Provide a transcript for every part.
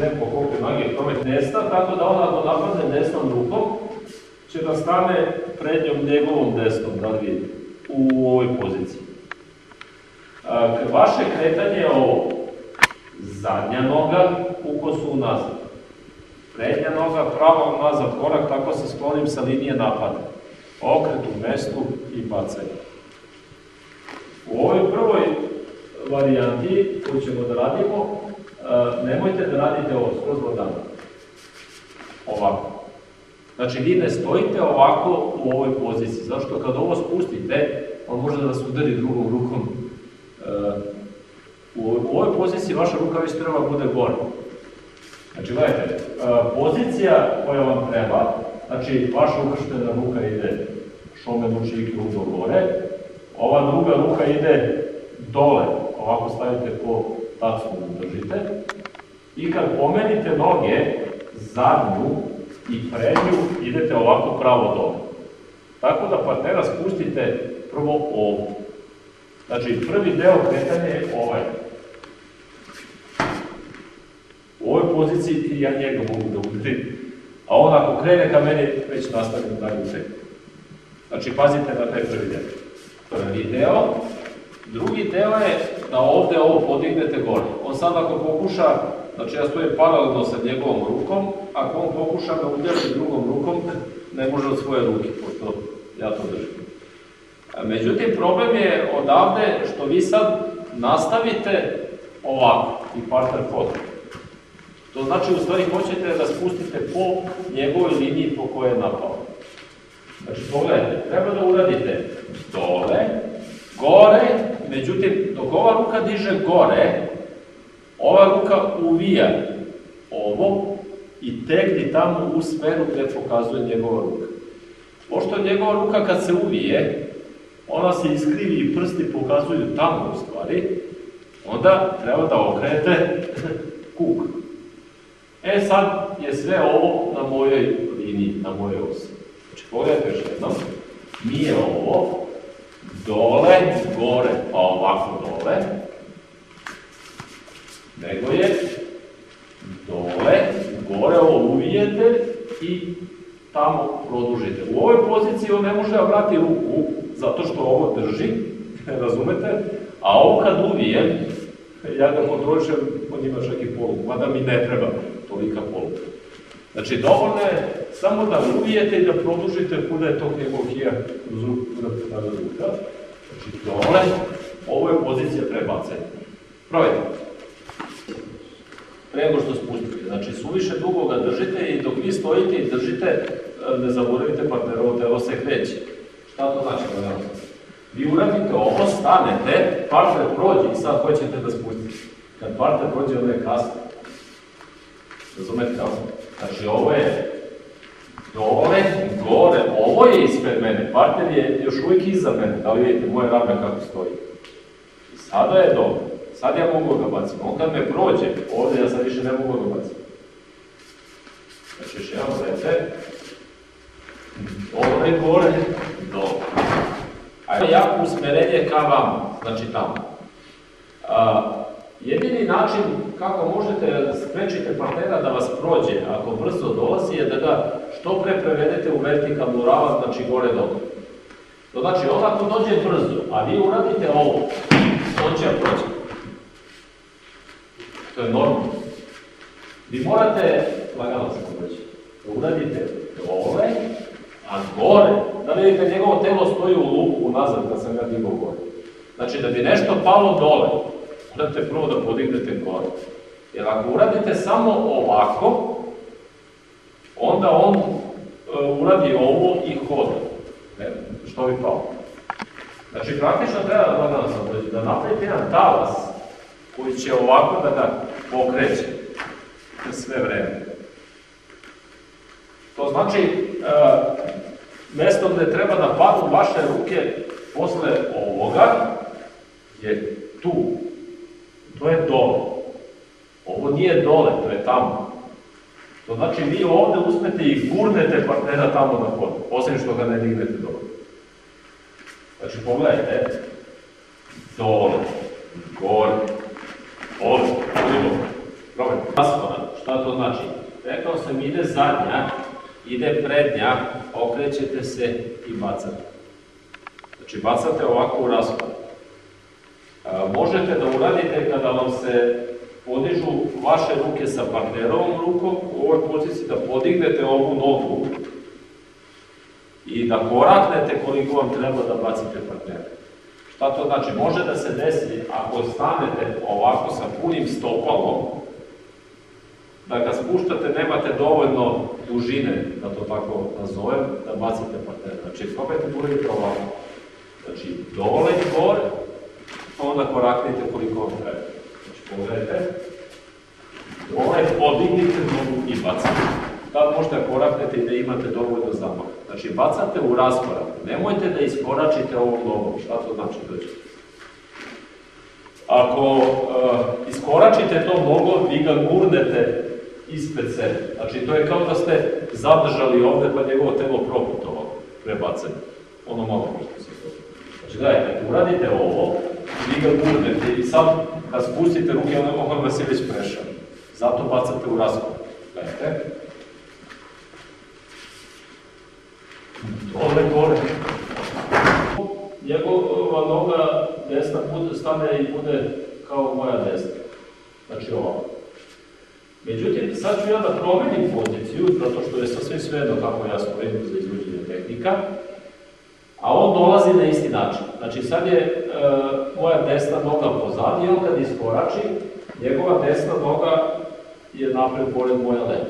ne poklopi magije promet desna, tako da on ako napadne desnom rukom, će da stane prednjom njegovom desnom, da vidite, u ovoj poziciji. Vaše kretanje je ovo, zadnja noga u kosu unazad. Prednja noga, prava unazad korak, tako se sklonim sa linije napada. Okret u mestu i bacanje. U ovoj prvoj varijanti koju ćemo da radimo, nemojte da radite ovo skroz vodan. Ovako. Znači, vi ne stojite ovako u ovoj poziciji, zašto kad ovo spustite, on može da vas udari drugom rukom. U ovoj poziciji vaša ruka već treba bude gore. Znači, gledajte, pozicija koja vam treba, znači, vaša ukrštena ruka ide šomen učik do gore, ova druga ruka ide dole, ovako stavite po tacu držite, i kad pomenite noge, zadnju i prednju, idete ovako pravo dole. Tako da partnera spustite prvo ovdje. Znači, prvi deo kretanja je ovaj. U ovoj poziciji ja njega mogu da udarim, a on ako krene ka meni, već nastavim dalje u sebi. Znači, pazite na taj prvi deo. Prvi deo. Drugi deo je da ovde ovo podignete gore. On sad ako pokuša, znači ja stojim paralelno sa njegovom rukom, ako on pokuša da udari drugom rukom, ne može od svoje ruke, pošto ja to držim. Međutim, problem je odavde što vi sad nastavite ovako i partner pod. To znači, u stvari, hoćete da spustite po njegovoj liniji po kojoj je napao. Znači, pogledajte, treba da uradite dole, gore, međutim, dok ova ruka diže gore, ova ruka uvija ovo i tegni tamo u sferu gde pokazuje njegova ruka. Pošto njegova ruka kad se uvije, ona se iskrivi i prsti pokazuju tamo u stvari, onda treba da okrenete kuk. E sad je sve ovo na mojoj liniji, na mojoj osi. Znači, pogledajte još jednom. Nije ovo dole, gore, pa ovako dole, nego je dole, gore ovo uvijete i tamo produžite. U ovoj poziciji on ne može vrati ruku, zato što ovo drži, razumete, a ovo kad uvijem, ja ga kontrolišem, on ima čak i polu, mada mi ne treba tolika poluka. Znači, dovoljno je samo da uvijete i da produžite kuda je tog njegovog hija uz Znači, dole, ovo je pozicija prebacanja. Probajte. Pre nego što spustite. Znači, suviše dugo ga držite i dok vi stojite i držite, ne zaboravite partnerovo telo se kreće. Šta to znači? Vi uradite ovo, stanete, partner prođe i sad hoćete da spustite. Kad partner prođe, onda je kasno. Razumete kako? Znači, ovo je dole, gore, ovo je ispred mene, partner je još uvijek iza mene, da li vidite moje rame kako stoji. I sada je dobro, sad ja mogu ga baciti, on kad me prođe, ovdje ja sad više ne mogu ga baciti. Znači, još jedan gledajte, dole, gore, dole. Ajde jako usmerenje ka vama, znači tamo. A, jedini način kako možete sprečiti partnera da vas prođe, ako brzo dolazi, je da ga što pre prevedete u vertikalnu ravan, znači gore dole. To znači, on ako dođe brzo, a vi uradite ovo, on će proći. To je normalno. Vi morate, lagano sam reći, da uradite dole, a gore, da vidite, njegovo telo stoji u luku nazad kad sam ga digao gore. Znači, da bi nešto palo dole, morate prvo da podignete gore. Jer ako uradite samo ovako, onda on uh, uradi ovo i hoda. Ne, što bi pao. Znači, praktično treba da reći, da napravite jedan talas koji će ovako da ga pokreće sve vreme. To znači, uh, mesto gde treba da padnu vaše ruke posle ovoga je tu. To je dole. Ovo nije dole, to je tamo. To znači vi ovde uspete i gurnete partnera tamo na pod, osim što ga ne dignete dole. Znači pogledajte, dole, gore, ovde, ovde, dole. Probajte. Raspona, šta zadnja, ide prednja, okrećete se i bacate. Znači bacate ovako u raspad. Možete da uradite kada vam se podižu vaše ruke sa partnerovom rukom, u ovoj poziciji da podignete ovu nogu i da koraknete koliko vam treba da bacite partnera. Šta to znači? Može da se desi, ako stanete ovako sa punim stopalom, da ga spuštate, nemate dovoljno dužine, da to tako nazovem, da bacite partnera. Znači, probajte uradite ovako. Znači, dole i gore, onda koraknite koliko vam treba. Znači, pogledajte. Dole podignite nogu i bacite. Tad možete koraknete i da imate dovoljno zamaha. Znači, bacate u raskorak. Nemojte da iskoračite ovom nogom. Šta to znači? Ako uh, iskoračite tom nogom, vi ga gurnete ispred sebe. Znači, to je kao da ste zadržali ovde, pa njegovo telo proputovalo, prebacanje. Ono malo što se to. Znači, gledajte, uradite ovo, vi ga gurnete i sad, kad spustite ruke, on vas je već prešao. Zato bacate u raskorak. Gledajte. Dole, gore. Njegova noga desna bude, stane i bude kao moja desna. Znači ovako. Međutim, sad ću ja da promenim poziciju, zato što je sasvim svejedno kako ja stojim za izvođenje tehnika, a on dolazi na isti način. Znači, sad je e, moja desna noga pozadnje, on kad iskorači, njegova desna noga je napred pored moja leva.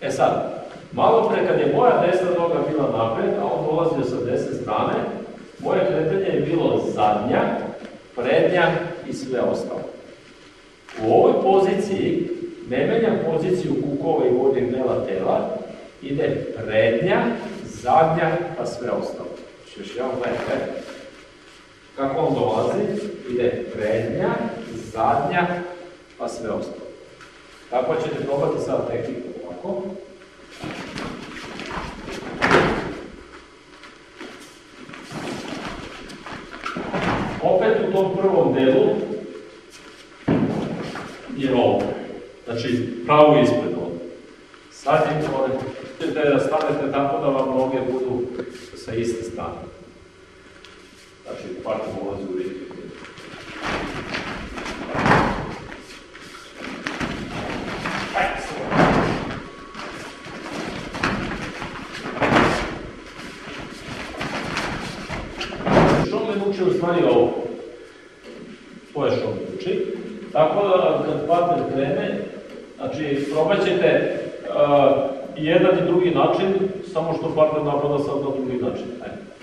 E sad, malo pre kad je moja desna noga bila napred, a on dolazio sa desne strane, moje kretanje je bilo zadnja, prednja i sve ostalo. U ovoj poziciji ne menjam poziciju kukova i gornjeg dela tela, ide prednja, zadnja, pa sve ostalo. Još jedan gledajte. Kako on dolazi? Ide prednja, zadnja, pa sve ostalo. Tako ćete probati sad tehniku ovako. Opet u tom prvom delu je ovo. Znači, pravo ispred. Sad je možete da tako da vam noge budu sa iste strane. Znači, partner ulazi u ritmu. Što me muči u stvari ovo? To je što me muči. Tako da kad partner krene, znači probat ćete jedan i drugi način, samo što partner napada sad na drugi način. E.